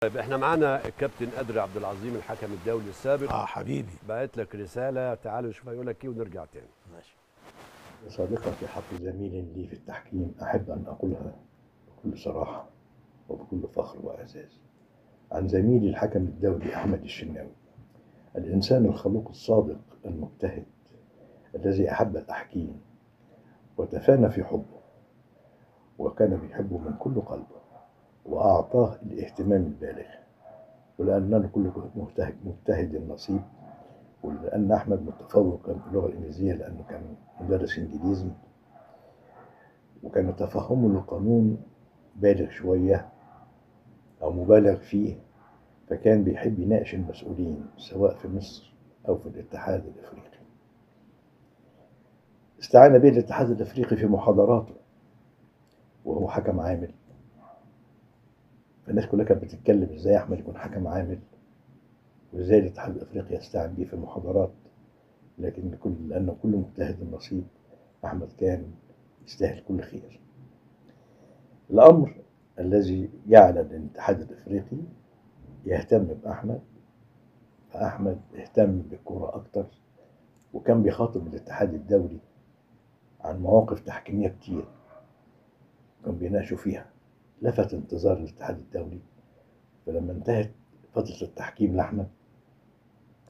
طيب إحنا معانا الكابتن قدر عبد العظيم الحكم الدولي السابق. آه حبيبي. بعت لك رسالة تعالوا نشوف هيقول لك إيه ونرجع تاني. ماشي. في حق زميل لي في التحكيم أحب أن أقولها بكل صراحة وبكل فخر وإعزاز. عن زميلي الحكم الدولي أحمد الشناوي. الإنسان الخلوق الصادق المجتهد الذي أحب التحكيم وتفانى في حبه وكان بيحبه من كل قلبه. وأعطاه الاهتمام البالغ ولأننا كل مجتهد مجتهد النصيب ولأن أحمد متفوق في اللغة الإنجليزية لأنه كان مدرس إنجليزي وكان تفهمه للقانون بالغ شوية أو مبالغ فيه فكان بيحب يناقش المسؤولين سواء في مصر أو في الاتحاد الإفريقي. استعان به الاتحاد الإفريقي في محاضراته وهو حكم عامل. فالناس كلها كانت بتتكلم إزاي أحمد يكون حكم عامل وإزاي الاتحاد الأفريقي يستعين بيه في المحاضرات. لكن كل لأنه كل مجتهد النصيب أحمد كان يستاهل كل خير. الأمر الذي جعل الاتحاد الأفريقي يهتم بأحمد فأحمد اهتم بالكورة أكتر وكان بيخاطب الاتحاد الدولي عن مواقف تحكيمية كتير كان بيناقشوا فيها. لفت انتظار الاتحاد الدولي فلما انتهت فترة التحكيم لأحمد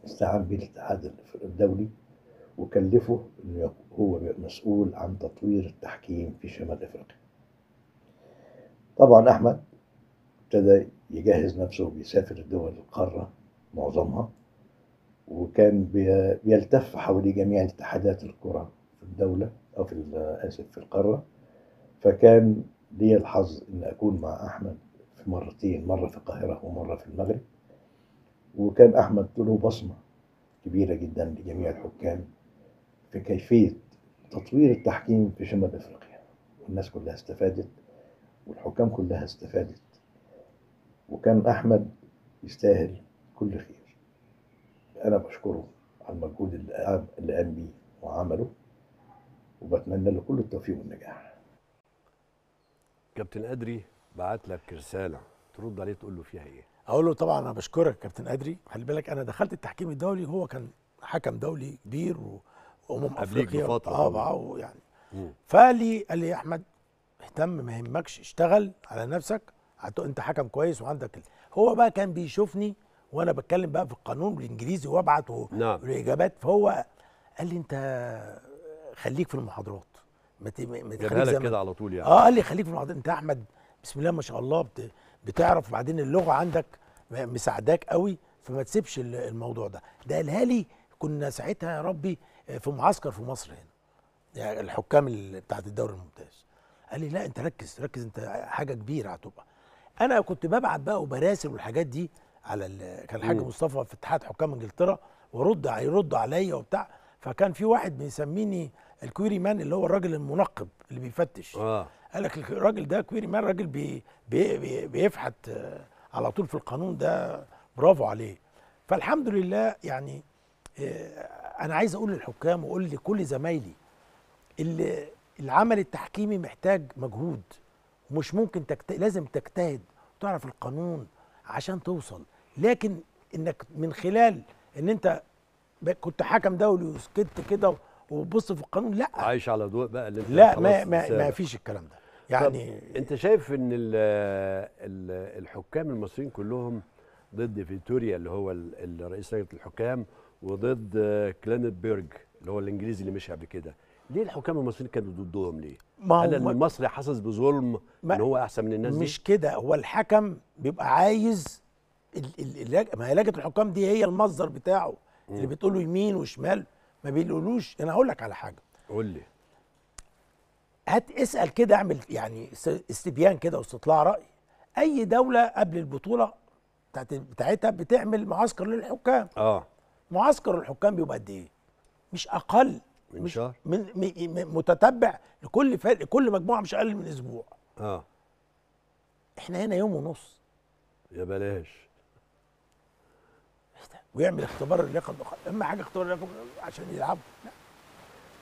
استعان به الاتحاد الدولي وكلفه إنه هو مسؤول عن تطوير التحكيم في شمال إفريقيا. طبعا أحمد ابتدى يجهز نفسه وبيسافر الدول القارة معظمها وكان بي- بيلتف حوالي جميع اتحادات الكرة في الدولة أو في آسف في القارة فكان لي الحظ إن أكون مع أحمد في مرتين مرة في القاهرة ومرة في المغرب. وكان أحمد له بصمة كبيرة جدا لجميع الحكام في كيفية تطوير التحكيم في شمال إفريقيا. والناس كلها استفادت والحكام كلها استفادت. وكان أحمد يستاهل كل خير. أنا بشكره على المجهود اللي قام بيه وعمله وبتمنى له كل التوفيق والنجاح. كابتن قدري بعت لك رسالة ترد عليه تقول له فيها إيه أقول له طبعا أنا بشكرك كابتن أدري خلي بالك أنا دخلت التحكيم الدولي هو كان حكم دولي كبير و- وأمم قبليك افريقيا بفترة طبعاً. بقى يعني. فقال لي قال لي يا أحمد اهتم ما يهمكش اشتغل على نفسك أنت حكم كويس وعندك ال... هو بقى كان بيشوفني وأنا بتكلم بقى في القانون بالإنجليزي وابعت. نعم. والاجابات فهو قال لي أنت خليك في المحاضرات ما جابها لك كده على طول يعني. آه قال لي خليك في المحاضرات انت احمد بسم الله ما شاء الله بت... بتعرف وبعدين اللغة عندك مساعداك قوي فما تسيبش ال- الموضوع ده. ده قالها لي كنا ساعتها يا ربي في معسكر في مصر هنا. يعني الحكام ال- بتاعت الدوري الممتاز. قال لي لا انت ركز ركز انت حاجة كبيرة هتبقى. أنا كنت ببعت بقى وبراسل والحاجات دي على ال- كان الحاج. مصطفى في اتحاد حكام انجلترا ورد يرد عليا وبتاع. فكان في واحد بيسميني ال query man اللي هو الراجل المنقب اللي بيفتش. آه. قال لك الراجل ده query man راجل بي بي بي بيفحت آه، على طول في القانون ده برافو عليه. فالحمد لله يعني آه، أنا عايز أقول للحكام وأقول لكل زمايلي اللي العمل التحكيمي محتاج مجهود ومش ممكن تكت... لازم تجتهد وتعرف القانون عشان توصل. لكن إنك من خلال إن أنت كنت حكم دولي وسكت كده وبص في القانون لا. عايش على ضوء بقى اللي لا ما ما. ما فيش الكلام ده. يعني انت شايف ان ال ال الحكام المصريين كلهم ضد فيتوريا اللي هو رئيس لجنه الحكام وضد كلانت بيرج اللي هو الإنجليزي اللي مشي قبل كده؟ ليه الحكام المصريين كانوا ضدهم ليه؟ ما هل المصري حاسس بظلم إن هو أحسن من الناس مش كده. هو الحكم بيبقى عايز ال ال اللج- ما هي لجنه الحكام دي هي المصدر بتاعه اللي بتقول له يمين وشمال. ما بيقولوش. أنا هقول لك على حاجة. قول لي. هات اسأل كده اعمل يعني است- استبيان كده واستطلاع رأي. أي دولة قبل البطولة بتاعت بتاعتها بتعمل معسكر للحكام. آه. معسكر الحكام بيبقى قد إيه؟ مش أقل. من مش شهر؟ من متتبع لكل فرق لكل مجموعة مش أقل من أسبوع. آه. إحنا هنا يوم ونص. يا بلاش. ويعمل اختبار اللياقه أهم حاجة اختبار اللياقه عشان يلعبوا.